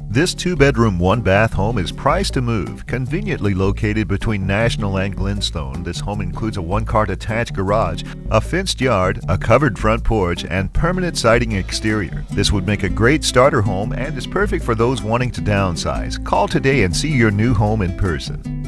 This two bedroom, one bath home is priced to move. Conveniently located between National and Glenstone, this home includes a one car detached garage, a fenced yard, a covered front porch, and permanent siding exterior. This would make a great starter home and is perfect for those wanting to downsize. Call today and see your new home in person.